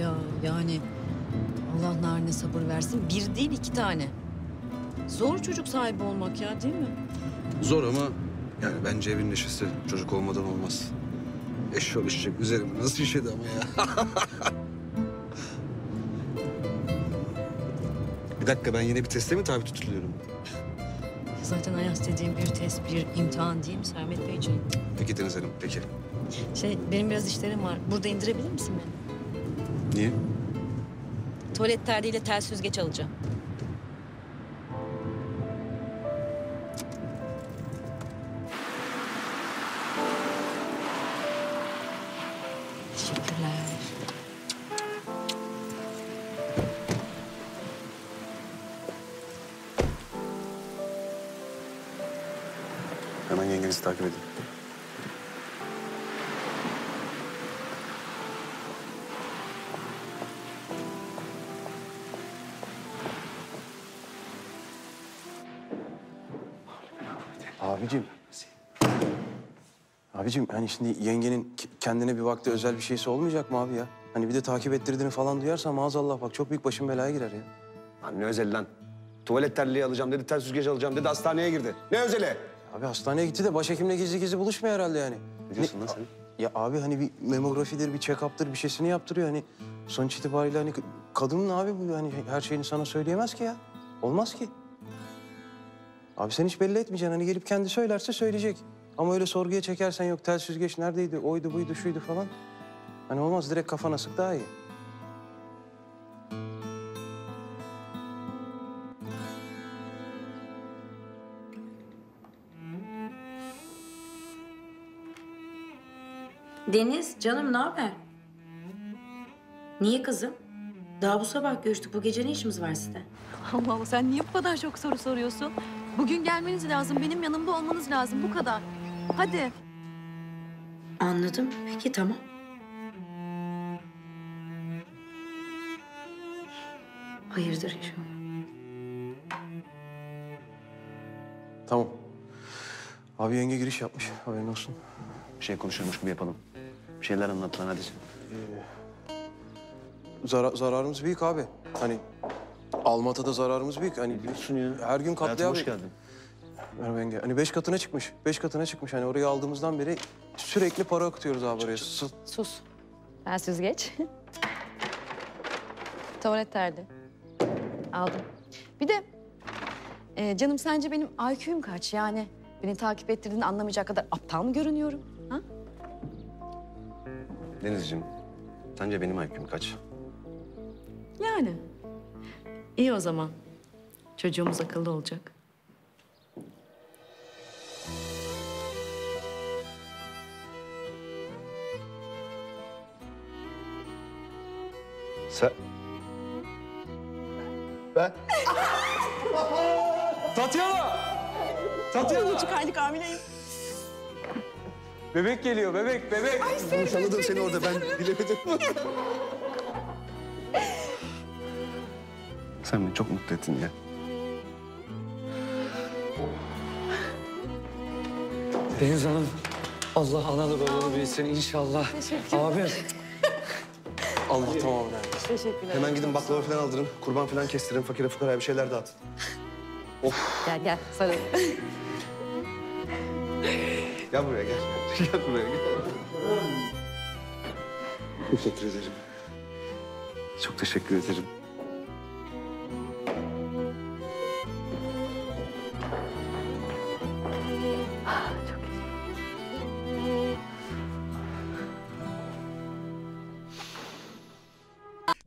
Ya yani Allah narine sabır versin. Bir değil iki tane. Zor çocuk sahibi olmak ya değil mi? Zor ama yani bence evin neşesi çocuk olmadan olmaz. Eşşol işecek üzerime nasıl işedi ama ya. bir dakika ben yine bir teste mi tabi tutuluyorum? Zaten Ayas dediğim bir test, bir imtihan değil mi Sermet Beyciğim? Peki Deniz Hanım peki. Şey benim biraz işlerim var. Burada indirebilir misin beni? Niye? Tuvalet terliğiyle tel süzgeç alacağım. Teşekkürler. Hemen yengenizi takip edin. Abicim. Abicim hani şimdi yengenin kendine bir vakti özel bir şeysi olmayacak mı abi ya? Hani bir de takip ettirdiğini falan duyarsam maazallah bak çok büyük başım belaya girer ya. Lan ne özeli lan? Tuvalet terliği alacağım dedi, tel süzgeci alacağım dedi, hastaneye girdi. Ne özeli? Abi hastaneye gitti de başhekimle gizli gizli buluşmuyor herhalde yani. Ne diyorsun lan sen? Ya abi hani bir memografidir, bir check-up'tır bir şeysini yaptırıyor hani. Sonuç itibariyle hani kadının abi bu hani her şeyini sana söyleyemez ki ya. Olmaz ki. Abi sen hiç belli etmeyeceksin hani gelip kendi söylerse söyleyecek. Ama öyle sorguya çekersen yok tel süzgeç neredeydi, oydu buydu şuydu falan. Hani olmaz direkt kafana sık daha iyi. Deniz, canım ne haber? Niye kızım? Daha bu sabah görüştük. Bu gece ne işimiz var sizde? Allah Allah sen niye bu kadar çok soru soruyorsun? Bugün gelmeniz lazım. Benim yanımda olmanız lazım. Bu kadar. Hadi. Anladım. Peki tamam. Hayırdır inşallah. Tamam. Abi yenge giriş yapmış haberin olsun. Bir şey konuşurmuş gibi yapalım. Bir şeyler anlat lan hadi. Zara- zararımız büyük abi. Hani Almata'da zararımız büyük. Hani Diyorsun ya. her gün Hayatım katliam. hoş geldin. Merhaba yenge. Hani beş katına çıkmış. Beş katına çıkmış. Hani orayı aldığımızdan beri sürekli para akıtıyoruz abi oraya. Sı- Sus. Ben süzgeç. Tuvalet terli. Aldım. Bir de e, canım sence benim IQ'm kaç? Yani beni takip ettirdiğini anlamayacak kadar aptal mı görünüyorum? Ha? Denizciğim, sence benim IQ'm kaç? Yani. İyi o zaman. Çocuğumuz akıllı olacak. Sen... Ben? Tatyana! Tatyana! Buçuk aylık hamileyim. Bebek geliyor, bebek, bebek. Tanıdım seni orada ben bilemedim. Sen beni çok mutlu ettin ya. Deniz Hanım, Allah analı babalı bilsin inşallah. Abi, Allah tamam yani. Hemen gidin baklava falan aldırın, kurban falan kestirin, fakire fukaraya bir şeyler dağıtın. Gel gel sarıl. Gel buraya gel. Gel buraya gel. Teşekkür ederim. Çok teşekkür ederim.